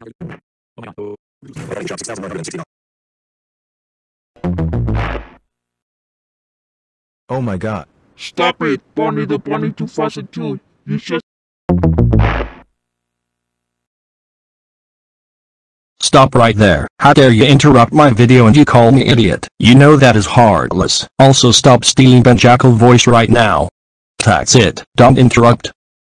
Oh my god. Oh my God! Stop it, Bonnie the Bunny 2002. You just Stop right there. How dare you interrupt my video and you call me idiot. You know that is heartless. Also stop stealing Ben Jackal voice right now. That's it. Don't interrupt.